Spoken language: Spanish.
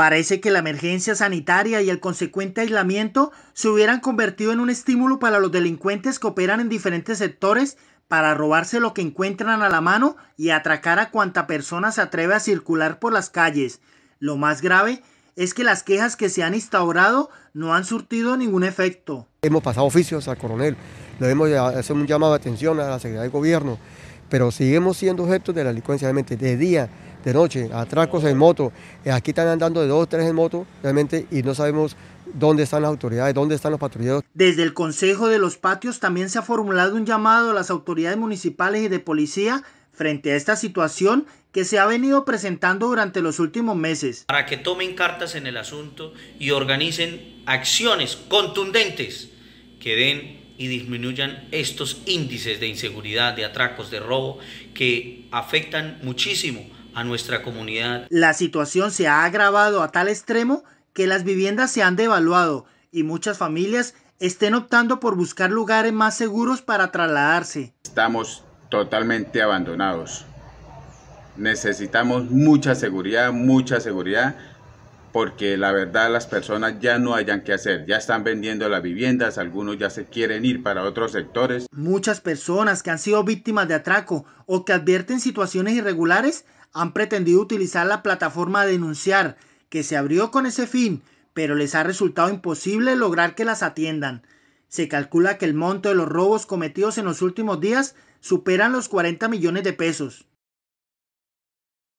Parece que la emergencia sanitaria y el consecuente aislamiento se hubieran convertido en un estímulo para los delincuentes que operan en diferentes sectores para robarse lo que encuentran a la mano y atracar a cuanta persona se atreve a circular por las calles. Lo más grave es que las quejas que se han instaurado no han surtido ningún efecto. Hemos pasado oficios al coronel, le hemos hecho un llamado de atención a la Secretaría de Gobierno, pero seguimos siendo objetos de la delincuencia realmente de día de noche, atracos en moto. Eh, aquí están andando de dos o tres en moto realmente y no sabemos dónde están las autoridades, dónde están los patrulleros. Desde el Consejo de los Patios también se ha formulado un llamado a las autoridades municipales y de policía frente a esta situación que se ha venido presentando durante los últimos meses. Para que tomen cartas en el asunto y organicen acciones contundentes que den y disminuyan estos índices de inseguridad, de atracos, de robo, que afectan muchísimo a nuestra comunidad. La situación se ha agravado a tal extremo que las viviendas se han devaluado y muchas familias estén optando por buscar lugares más seguros para trasladarse. Estamos totalmente abandonados. Necesitamos mucha seguridad, mucha seguridad, porque la verdad las personas ya no hayan que hacer, ya están vendiendo las viviendas, algunos ya se quieren ir para otros sectores. Muchas personas que han sido víctimas de atraco o que advierten situaciones irregulares han pretendido utilizar la plataforma denunciar, que se abrió con ese fin, pero les ha resultado imposible lograr que las atiendan. Se calcula que el monto de los robos cometidos en los últimos días superan los 40 millones de pesos.